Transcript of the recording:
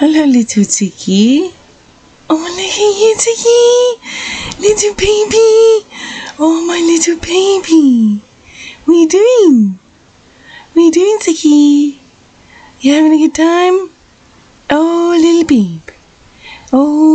Hello, little Tiki. Oh, look at you, Tiki. Little baby. Oh, my little baby. What are you doing? What are you doing, Tiki? You having a good time? Oh, little babe. Oh,